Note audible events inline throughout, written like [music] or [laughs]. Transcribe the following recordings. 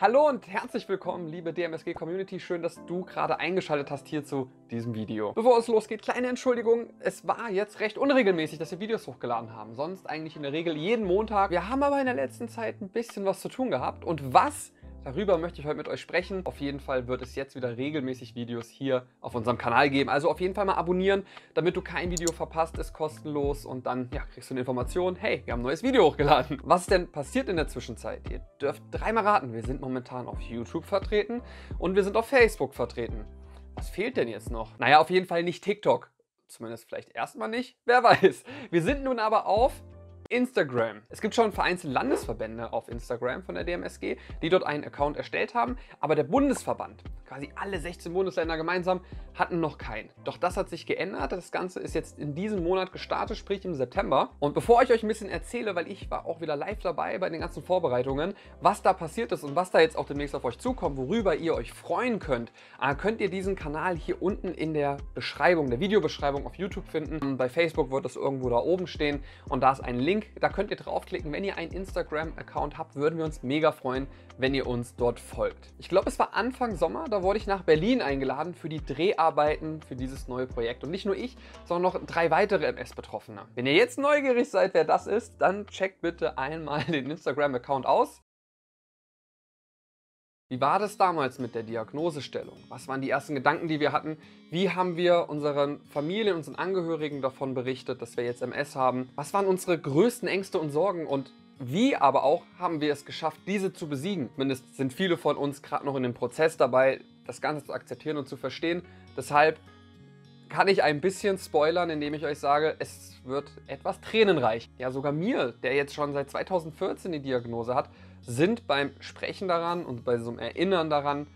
Hallo und herzlich willkommen, liebe DMSG Community. Schön, dass du gerade eingeschaltet hast hier zu diesem Video. Bevor es losgeht, kleine Entschuldigung. Es war jetzt recht unregelmäßig, dass wir Videos hochgeladen haben. Sonst eigentlich in der Regel jeden Montag. Wir haben aber in der letzten Zeit ein bisschen was zu tun gehabt. Und was Darüber möchte ich heute mit euch sprechen. Auf jeden Fall wird es jetzt wieder regelmäßig Videos hier auf unserem Kanal geben. Also auf jeden Fall mal abonnieren, damit du kein Video verpasst, ist kostenlos und dann ja, kriegst du eine Information, hey, wir haben ein neues Video hochgeladen. Was ist denn passiert in der Zwischenzeit? Ihr dürft dreimal raten, wir sind momentan auf YouTube vertreten und wir sind auf Facebook vertreten. Was fehlt denn jetzt noch? Naja, auf jeden Fall nicht TikTok. Zumindest vielleicht erstmal nicht, wer weiß. Wir sind nun aber auf Instagram. Es gibt schon vereinzelte Landesverbände auf Instagram von der DMSG, die dort einen Account erstellt haben, aber der Bundesverband, quasi alle 16 Bundesländer gemeinsam, hatten noch keinen. Doch das hat sich geändert. Das Ganze ist jetzt in diesem Monat gestartet, sprich im September. Und bevor ich euch ein bisschen erzähle, weil ich war auch wieder live dabei bei den ganzen Vorbereitungen, was da passiert ist und was da jetzt auch demnächst auf euch zukommt, worüber ihr euch freuen könnt, äh, könnt ihr diesen Kanal hier unten in der Beschreibung, der Videobeschreibung auf YouTube finden. Bei Facebook wird es irgendwo da oben stehen und da ist ein Link Link, da könnt ihr draufklicken. Wenn ihr einen Instagram-Account habt, würden wir uns mega freuen, wenn ihr uns dort folgt. Ich glaube, es war Anfang Sommer, da wurde ich nach Berlin eingeladen für die Dreharbeiten für dieses neue Projekt. Und nicht nur ich, sondern noch drei weitere MS-Betroffene. Wenn ihr jetzt neugierig seid, wer das ist, dann checkt bitte einmal den Instagram-Account aus. Wie war das damals mit der Diagnosestellung? Was waren die ersten Gedanken, die wir hatten? Wie haben wir unseren Familien, unseren Angehörigen davon berichtet, dass wir jetzt MS haben? Was waren unsere größten Ängste und Sorgen? Und wie aber auch haben wir es geschafft, diese zu besiegen? Zumindest sind viele von uns gerade noch in dem Prozess dabei, das Ganze zu akzeptieren und zu verstehen. Deshalb kann ich ein bisschen spoilern, indem ich euch sage, es wird etwas tränenreich. Ja, sogar mir, der jetzt schon seit 2014 die Diagnose hat, sind beim Sprechen daran und bei so einem Erinnern daran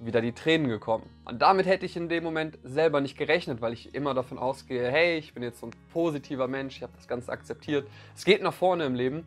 wieder die Tränen gekommen. Und damit hätte ich in dem Moment selber nicht gerechnet, weil ich immer davon ausgehe, hey, ich bin jetzt so ein positiver Mensch, ich habe das Ganze akzeptiert, es geht nach vorne im Leben,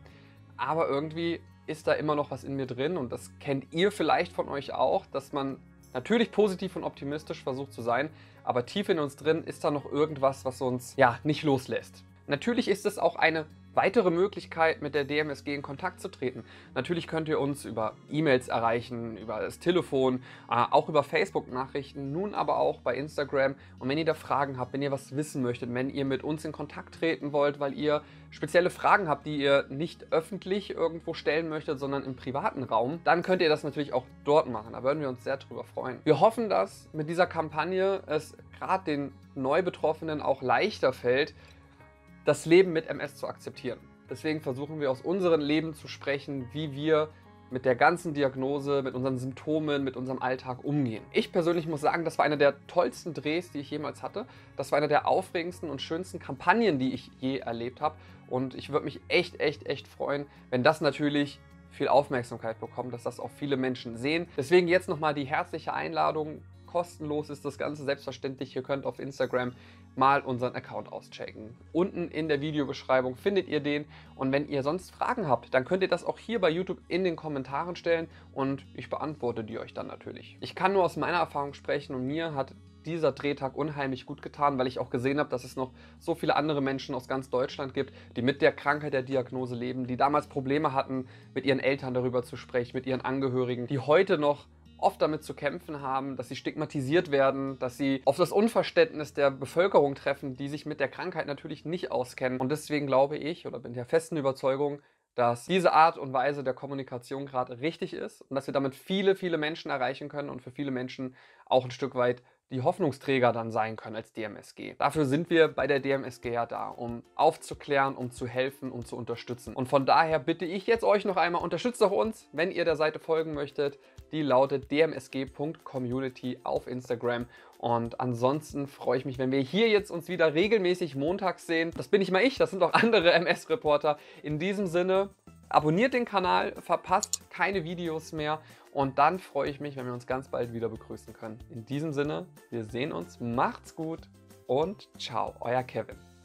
aber irgendwie ist da immer noch was in mir drin und das kennt ihr vielleicht von euch auch, dass man natürlich positiv und optimistisch versucht zu sein, aber tief in uns drin ist da noch irgendwas, was uns ja nicht loslässt. Natürlich ist es auch eine weitere Möglichkeit, mit der DMSG in Kontakt zu treten. Natürlich könnt ihr uns über E-Mails erreichen, über das Telefon, äh, auch über Facebook-Nachrichten, nun aber auch bei Instagram. Und wenn ihr da Fragen habt, wenn ihr was wissen möchtet, wenn ihr mit uns in Kontakt treten wollt, weil ihr spezielle Fragen habt, die ihr nicht öffentlich irgendwo stellen möchtet, sondern im privaten Raum, dann könnt ihr das natürlich auch dort machen. Da würden wir uns sehr drüber freuen. Wir hoffen, dass mit dieser Kampagne es gerade den Neubetroffenen auch leichter fällt, das Leben mit MS zu akzeptieren. Deswegen versuchen wir aus unserem Leben zu sprechen, wie wir mit der ganzen Diagnose, mit unseren Symptomen, mit unserem Alltag umgehen. Ich persönlich muss sagen, das war einer der tollsten Drehs, die ich jemals hatte. Das war einer der aufregendsten und schönsten Kampagnen, die ich je erlebt habe. Und ich würde mich echt, echt, echt freuen, wenn das natürlich viel Aufmerksamkeit bekommt, dass das auch viele Menschen sehen. Deswegen jetzt nochmal die herzliche Einladung. Kostenlos ist das Ganze selbstverständlich. Ihr könnt auf Instagram mal unseren Account auschecken. Unten in der Videobeschreibung findet ihr den und wenn ihr sonst Fragen habt, dann könnt ihr das auch hier bei YouTube in den Kommentaren stellen und ich beantworte die euch dann natürlich. Ich kann nur aus meiner Erfahrung sprechen und mir hat dieser Drehtag unheimlich gut getan, weil ich auch gesehen habe, dass es noch so viele andere Menschen aus ganz Deutschland gibt, die mit der Krankheit der Diagnose leben, die damals Probleme hatten, mit ihren Eltern darüber zu sprechen, mit ihren Angehörigen, die heute noch oft damit zu kämpfen haben, dass sie stigmatisiert werden, dass sie auf das Unverständnis der Bevölkerung treffen, die sich mit der Krankheit natürlich nicht auskennen. Und deswegen glaube ich oder bin der festen Überzeugung, dass diese Art und Weise der Kommunikation gerade richtig ist und dass wir damit viele, viele Menschen erreichen können und für viele Menschen auch ein Stück weit die Hoffnungsträger dann sein können als DMSG. Dafür sind wir bei der DMSG ja da, um aufzuklären, um zu helfen, um zu unterstützen. Und von daher bitte ich jetzt euch noch einmal, unterstützt doch uns, wenn ihr der Seite folgen möchtet. Die lautet dmsg.community auf Instagram. Und ansonsten freue ich mich, wenn wir hier jetzt uns wieder regelmäßig montags sehen. Das bin nicht mal ich, das sind auch [laughs] andere MS-Reporter. In diesem Sinne, abonniert den Kanal, verpasst keine Videos mehr und dann freue ich mich, wenn wir uns ganz bald wieder begrüßen können. In diesem Sinne, wir sehen uns, macht's gut und ciao, euer Kevin.